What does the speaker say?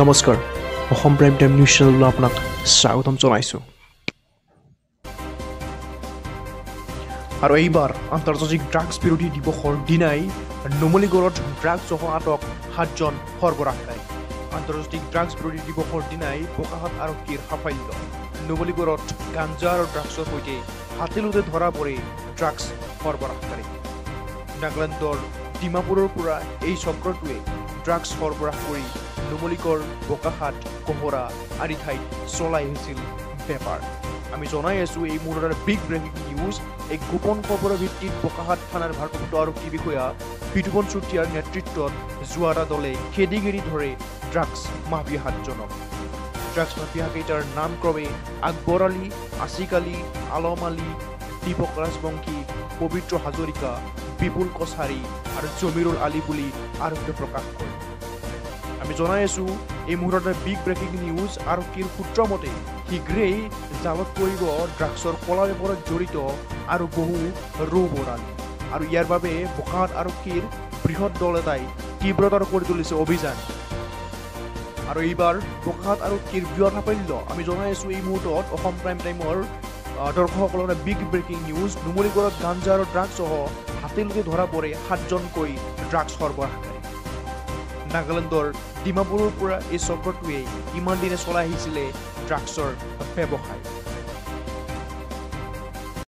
নমস্কাৰ Assam prime time news চেনেললৈ আপোনাক স্বাগতম জনাইছোঁ। আৰু এইবাৰ আন্তৰ্জাতিক ড্ৰাগছ বিৰোধী দিৱসৰ দিনাই নুমলীগড়ত ড্ৰাগছসহ আটক সাতজন সৰবৰাহকাৰী আন্তৰ্জাতিক ড্ৰাগছ বিৰোধী দিৱসৰ দিনাই বোকাহাট আৰক্ষীৰ সাফল্য। নুমলীগড়ত গাঞ্জা আৰু ড্ৰাগছৰ সৈতে হাতেলোতে ধৰা পৰে ড্ৰাগছ সৰবৰাহকাৰী নাগালেণ্ডৰ ডিমাপুৰৰ পৰা এই চক্ৰটোৱে ড্ৰাগছ সৰবৰাহ কৰি নুমলীগড় বোকাহাট কহৰা আদি ঠাইত চলাই আহিছিল বেপাৰ আমি জনাই আছোঁ এই মুহূৰ্তৰ বিগ ব্ৰেকিং নিউজ এক গোপন খবৰৰ ভিত্তিত বোকাহাট থানাৰ ভাৰপ্ৰাপ্ত আৰক্ষী বিষয়া বিতুপন চুতীয়াৰ নেতৃত্বত যোৱা এটা দলে খেদি গেৰি ধৰে ড্ৰাগছ মাফিয়া সাতজনক ড্ৰাগছ মাফিয়াকেইটাৰ নাম ক্ৰমে আকবৰ আলী আছিক আলী আলম আলী দীপক ৰাজবংশী পবিত্ৰ হাজৰিকা বিপুল কছাৰী আৰু জমিৰুল আলী বুলি আৰক্ষীয়ে প্ৰকাশ কৰে। আমি জনাই আছোঁ এই মুহূৰ্তত বিগ ব্ৰেকিং নিউজ আৰক্ষীৰ সূত্ৰ মতে শীঘ্ৰেই জালত পৰিব ড্ৰাগছৰ কলা বেপাৰত জড়িত আৰু বহু ৰৌ বৰালি আৰু ইয়াৰ বাবে বোকাহাট আৰক্ষীৰ বৃহৎ দল এটাই তীব্ৰতৰ কৰি তুলিছে অভিযান। আৰু এইবাৰ বোকাহাট আৰক্ষীৰ বৃহৎ সাফল্য আমি জনাই আছোঁ এই মুহূৰ্তত অসম প্ৰাইম টাইমৰ দৰ্শকসকলৰ বিগ ব্ৰেকিং নিউজ নুমলীগড়ত গাঞ্জা আৰু ড্ৰাগছসহ হাতেলোতে ধৰা পৰে সাতজনকৈ ড্ৰাগছ সৰবৰাহকাৰী নাগালেণ্ডৰ ডিমাপুৰৰ পৰা এই চক্ৰটোৱে ইমান দিনে চলাই আহিছিলে ড্ৰাগছৰ ব্যৱসায়।